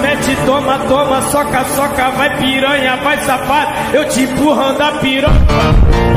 mete, toma, toma, soca, soca, vai piranha, vai safado, eu te empurrando a piroca.